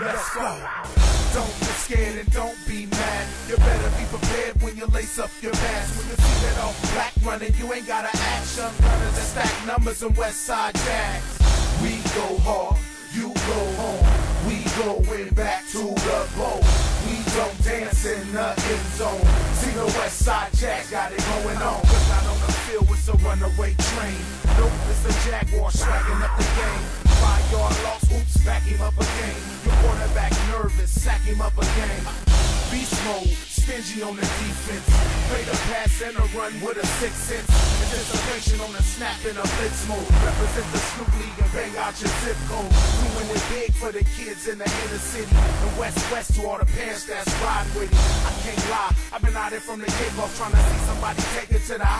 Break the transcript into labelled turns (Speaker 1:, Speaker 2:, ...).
Speaker 1: Let's go. Don't get scared and don't be mad. You better be prepared when you lace up your mask. When you see that all black running, you ain't gotta action. Runners that stack numbers and West Side Jags. We go hard, you go home. We going back to the bowl. We don't dance in the end zone. See the West Side Jags got it going on. Cause out on the field it's a runaway train. Nope, it's a Jaguar swagging up the game. Five him up. Beast mode, stingy on the defense. Play the pass and a run with a six sense. Anticipation on the snap in a blitz mode. Represent the Snoop League and bang out your zip code. Doing it big for the kids in the inner city. And west west to all the parents that's ride with it. I can't lie, I've been out here from the kickoff trying to see somebody take it to the house.